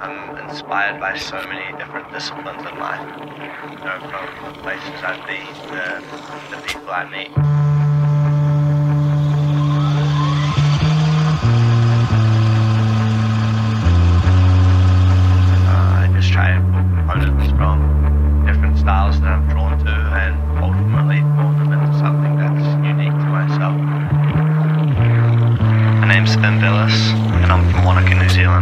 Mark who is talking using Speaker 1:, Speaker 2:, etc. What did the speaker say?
Speaker 1: I'm inspired by so many different disciplines in life. From the places I've been, the, the people I meet. Uh, styles that I'm drawn to and ultimately form them into something that's unique to myself. My name's Finn Bilous and I'm from Wanaka, New Zealand.